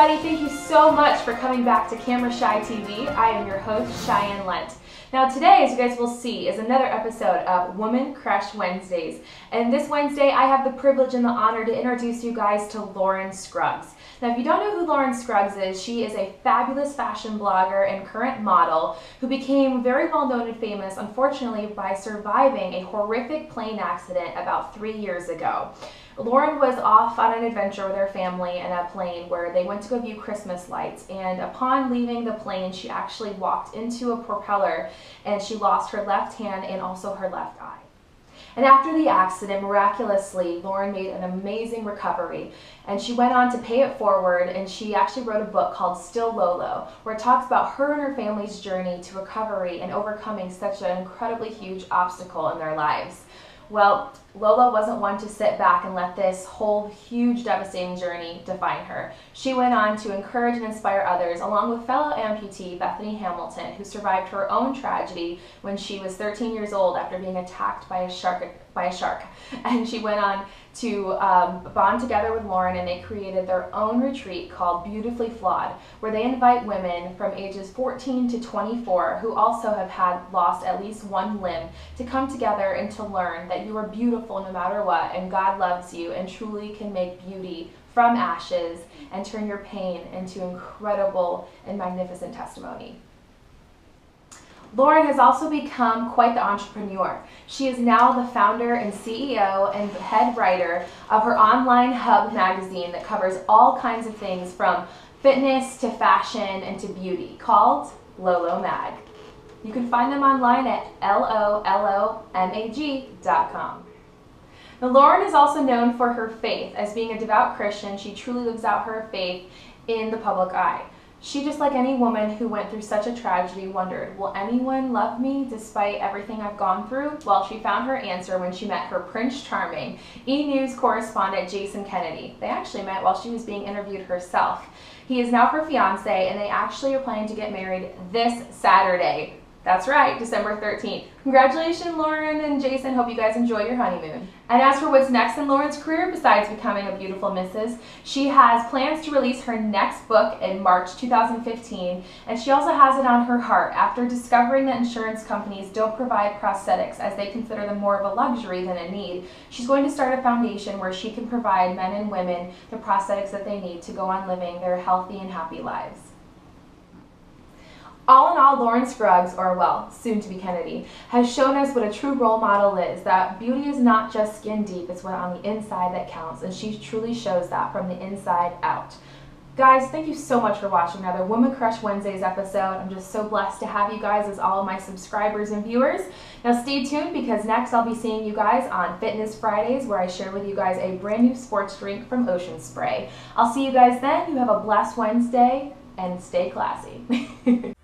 Everybody. Thank you so much for coming back to Camera Chey TV. I am your host, Cheyenne Lent. Now today, as you guys will see, is another episode of Woman Crush Wednesdays. And this Wednesday, I have the privilege and the honor to introduce you guys to Lauren Scruggs. Now, if you don't know who Lauren Scruggs is, she is a fabulous fashion blogger and current model who became very well known and famous, unfortunately, by surviving a horrific plane accident about three years ago. Lauren was off on an adventure with her family in a plane where they went to go view Christmas lights. And upon leaving the plane, she actually walked into a propeller and she lost her left hand and also her left eye. And after the accident, miraculously, Lauren made an amazing recovery. And she went on to pay it forward, and she actually wrote a book called Still Lolo, where it talks about her and her family's journey to recovery and overcoming such an incredibly huge obstacle in their lives. Well, Lolo wasn't one to sit back and let this whole huge devastating journey define her. She went on to encourage and inspire others, along with fellow amputee Bethany Hamilton, who survived her own tragedy when she was 13 years old after being attacked by a shark. By a shark. And she went on to um, bond together with Lauren and they created their own retreat called Beautifully Flawed, where they invite women from ages 14 to 24 who also have had lost at least one limb to come together and to learn that you are beautiful no matter what and God loves you and truly can make beauty from ashes and turn your pain into incredible and magnificent testimony. Lauren has also become quite the entrepreneur. She is now the founder and CEO and head writer of her online hub magazine that covers all kinds of things from fitness to fashion and to beauty called Lolo Mag. You can find them online at lolomag.com. Now, Lauren is also known for her faith. As being a devout Christian, she truly lives out her faith in the public eye. She, just like any woman who went through such a tragedy, wondered, Will anyone love me despite everything I've gone through? Well, she found her answer when she met her Prince Charming, E! News correspondent Jason Kennedy. They actually met while she was being interviewed herself. He is now her fiance, and they actually are planning to get married this Saturday. That's right, December 13th. Congratulations, Lauren and Jason. Hope you guys enjoy your honeymoon. And as for what's next in Lauren's career, besides becoming a beautiful missus, she has plans to release her next book in March 2015, and she also has it on her heart after discovering that insurance companies don't provide prosthetics as they consider them more of a luxury than a need. She's going to start a foundation where she can provide men and women the prosthetics that they need to go on living their healthy and happy lives. All in all, Lauren Scruggs, or well, soon to be Kennedy, has shown us what a true role model is, that beauty is not just skin deep, it's what on the inside that counts, and she truly shows that from the inside out. Guys, thank you so much for watching another Woman Crush Wednesdays episode. I'm just so blessed to have you guys as all of my subscribers and viewers. Now stay tuned because next I'll be seeing you guys on Fitness Fridays where I share with you guys a brand new sports drink from Ocean Spray. I'll see you guys then. You have a blessed Wednesday and stay classy.